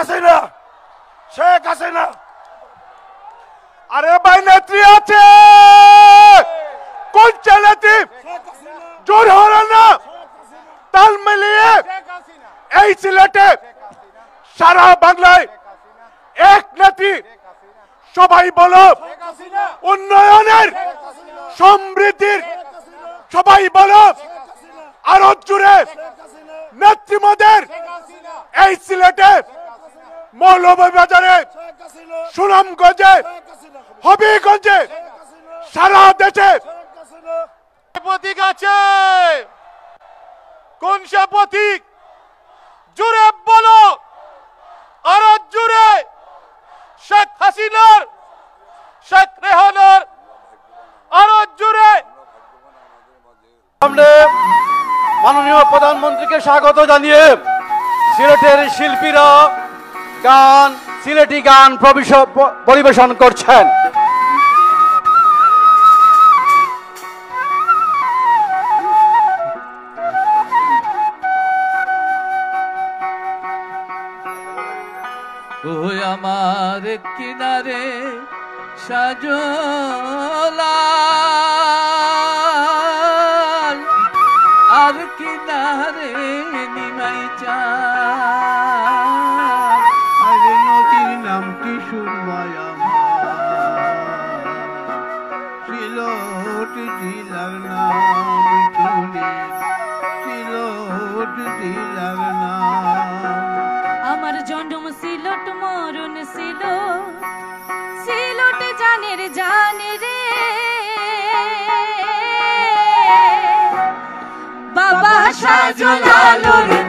হাসিনা, শেখ হাসিনা। আরে ভাই, নেত্রী আছে। কোন নেত্রী জোর হলো না? তাল মিলিয়ে এই সিলেটে সারা বাংলায় এক নেত্রী। সবাই বলো, উন্নয়নের সমৃদ্ধির সবাই বলো, আরও জুড়ে নেত্রীমদের এই সিলেটে মৌলভীবাজারে সুনামগঞ্জে হবিগঞ্জে সারা দেশে। প্রতীক আছে। কোন সে প্রতীক? জুড়ে বলো। আরও জুড়ে। শেখ হাসিনার শেখ রেহানার আরও জুড়ে। সামনে মাননীয় প্রধানমন্ত্রীকে স্বাগত জানিয়ে সিলেটের শিল্পীরা গান সিলেটি গান পরিবেশন করছেন। আমার কিনারে সাজলাল আর কিনারে নিমাই চাল জেলার নাম। আমার জন্ম সিলট মরণ ছিল। সিলট জানের জানে রে। বাবা সাজলালোর দে